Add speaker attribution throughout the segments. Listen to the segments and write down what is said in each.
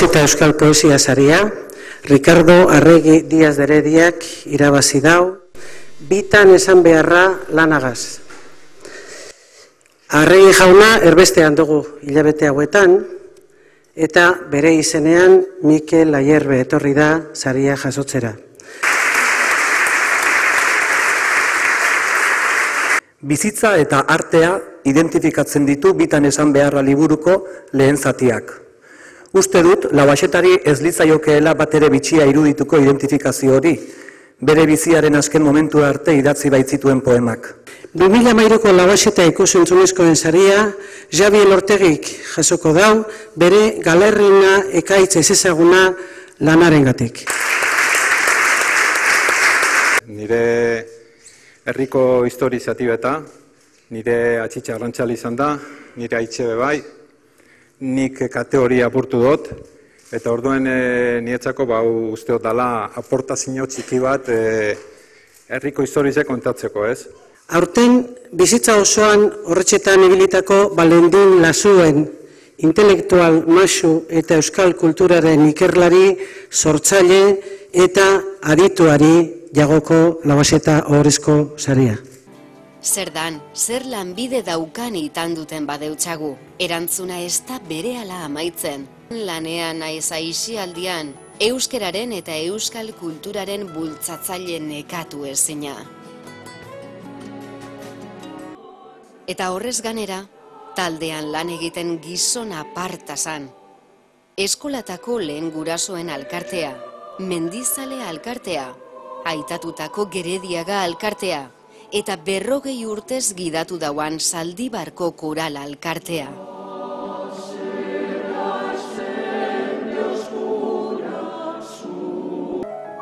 Speaker 1: Labasita Euskal Poesia Saria, Ricardo Arregi Diaz Derediak irabazi dau, bitan esan beharra lanagaz. Arregi jauna erbestean dugu hilabete hauetan, eta bere izenean Mikel Aierbe etorri da saria jasotzera.
Speaker 2: Bizitza eta artea identifikatzen ditu bitan esan beharra liburuko lehen zatiak. Uste dut, labaxetari ez litzaiokeela bat ere bitxia irudituko identifikazio hori, bere biziaren azken momentu arte idatzi baitzituen poemak.
Speaker 1: 2000 mairoko labaxeta ikusentzunezkoen zaria, Javi Elortegik jasoko dau, bere galerrina ekaitza ezaguna lanaren gatik.
Speaker 3: Nire herriko historizatibeta, nire atxitxa arrantzali izan da, nire aitxe bai, nik kategoria apurtu dut, eta orduen e, nietzako bau usteot dala aportazio txiki bat e, herriko historize kontatzeko, ez?
Speaker 1: Aurten, bizitza osoan horretxetan ibilitako balendun lasuen intelektual masu eta euskal kulturaren ikerlari sortzaile eta adituari jagoko labaseta horrezko saria.
Speaker 4: Zer dan, zer lanbide daukan itan duten badeutxagu. Erantzuna ez da bere amaitzen. Lanean naiz aldian, euskeraren eta euskal kulturaren bultzatzaile nekatu ezina. Eta horrez ganera, taldean lan egiten gizon apartazan. Eskolatako lehen gurasoen alkartea, mendizale alkartea, aitatutako gerediaga alkartea, eta berrogei urtez gidatu dauan saldibarko koral alkartea.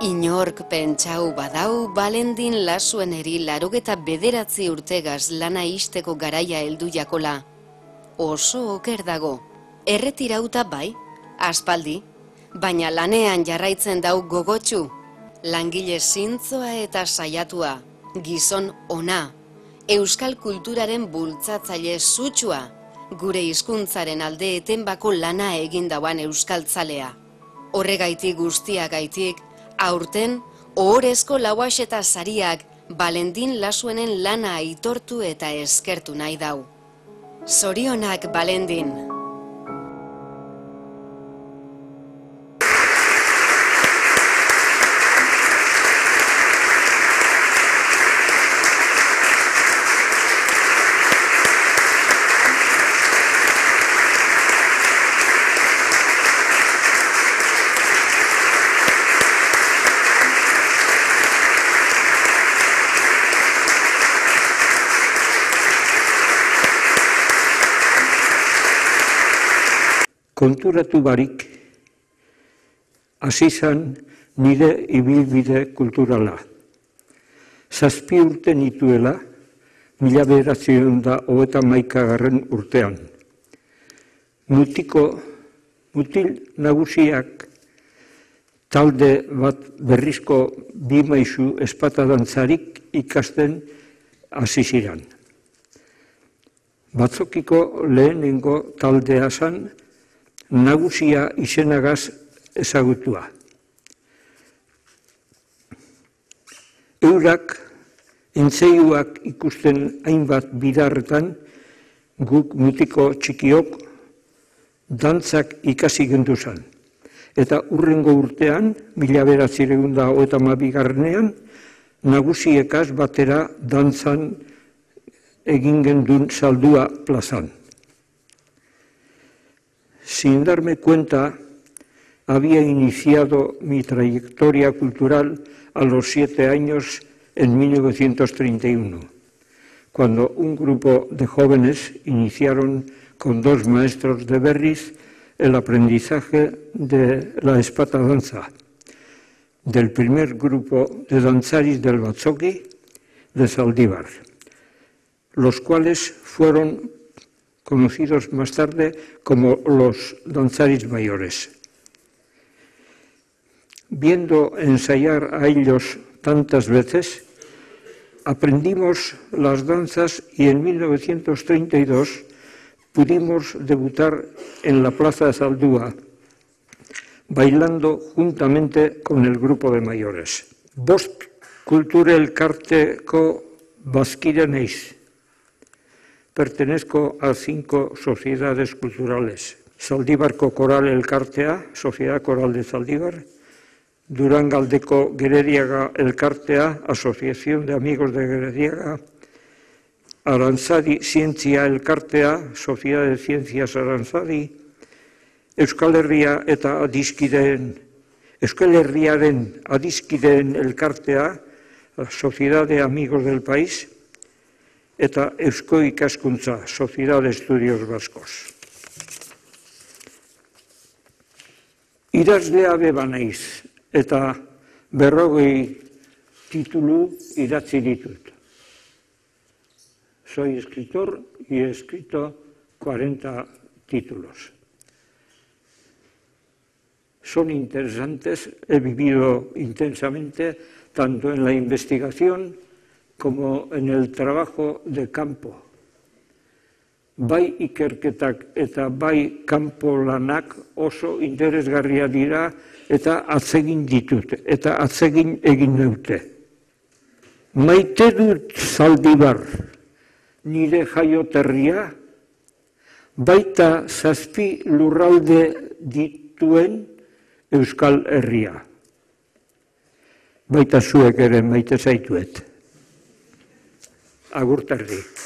Speaker 4: Inork pentsau badau balendin lasuen eri larogeta bederatzi urtegaz lana isteko garaia heldu jakola. Oso oker dago, erretirauta bai, aspaldi, baina lanean jarraitzen dau gogotsu, langile zintzoa eta saiatua, gizon ona, euskal kulturaren bultzatzaile zutsua, gure hizkuntzaren alde etenbako lana egin dauan euskaltzalea. Horregaitik guztia gaitik, aurten, ohorezko lauas eta sariak Balendin lasuenen lana aitortu eta eskertu nahi dau. Zorionak Balendin!
Speaker 5: Konturatu barik, hasi nire ibilbide kulturala. Zazpi urte nituela, mila beheratzen da hoeta maikagarren urtean. Mutiko, mutil nagusiak talde bat berrizko bi maizu espatadantzarik ikasten hasi. Batzokiko lehenengo taldea zan, nagusia izenagaz ezagutua. Eurak entzeiuak ikusten hainbat bidarretan guk mutiko txikiok dantzak ikasi gendu zan. Eta urrengo urtean, mila beratziregun da eta mabigarnean, nagusiekaz batera dantzan egin gendun saldua plazan. Sin darme cuenta, había iniciado mi trayectoria cultural a los siete años en 1931, cuando un grupo de jóvenes iniciaron con dos maestros de Berriz el aprendizaje de la espata danza, del primer grupo de danzaris del Batzoki de Saldívar, los cuales fueron conocidos más tarde como los danzaris mayores. Viendo ensayar a ellos tantas veces, aprendimos las danzas y en 1932 pudimos debutar en la Plaza de Saldúa bailando juntamente con el grupo de mayores. Bost kulture elkarteko bazkide neiz. Pertenezco a cinco sociedades culturales. Zaldibarko Koral Elkartea, Sociedad Coral de Zaldívar, Durangaldeko Gerediaga Elkartea, Asociación de Amigos de Gerediaga, Arantzadi Zientzia Elkartea, Sociedad de Ciencias Arantzadi, Euskal Herria eta Adiskideen, Euskal Herriaren Adiskideen Elkartea, Sociedad de Amigos del País, eta Eusko Ikaskuntza, Sociedad de Estudios Vascos. Idazlea beba naiz, eta berrogei titulu idatzi ditut. Soy escritor y he escrito 40 títulos. Son interesantes, he vivido intensamente tanto en la investigación como en el trabajo de campo. Bai ikerketak eta bai kanpo lanak oso interesgarria dira eta atzegin ditut, eta atzegin egin dute. Maite dut zaldibar nire jaioterria, baita zazpi lurralde dituen Euskal Herria. Baita zuek ere maite zaituet. Agurtarri.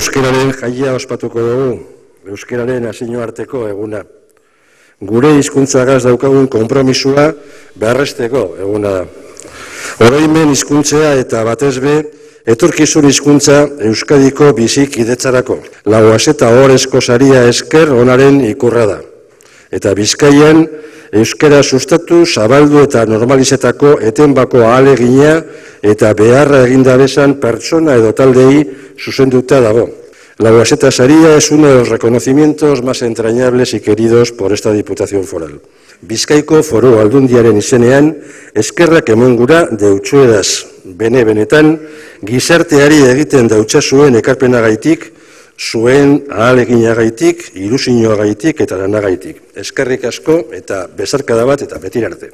Speaker 6: Euskararen jaia ospatuko dugu, Euskararen asino arteko eguna. Gure hizkuntzagaz daukagun konpromisua beharresteko eguna da. Oroimen hizkuntzea eta batez be, etorkizun hizkuntza Euskadiko bizik idetzarako. Lauaz eta horrezko saria esker onaren ikurra da. Eta bizkaian, Euskara sustatu, zabaldu eta normalizetako etenbako ahalegina eta beharra egindabesan pertsona edo taldei zuzenduta dago. La Guaseta Saría es uno de los reconocimientos más entrañables y queridos por esta Diputación Foral. Bizkaiko foru aldundiaren izenean, eskerrak emongura deutsuedaz bene benetan, gizarteari egiten dautsazuen ekarpenagaitik, zuen ahaleginagaitik, ilusioagaitik eta lanagaitik. Eskerrik asko eta besarkada bat eta betir arte.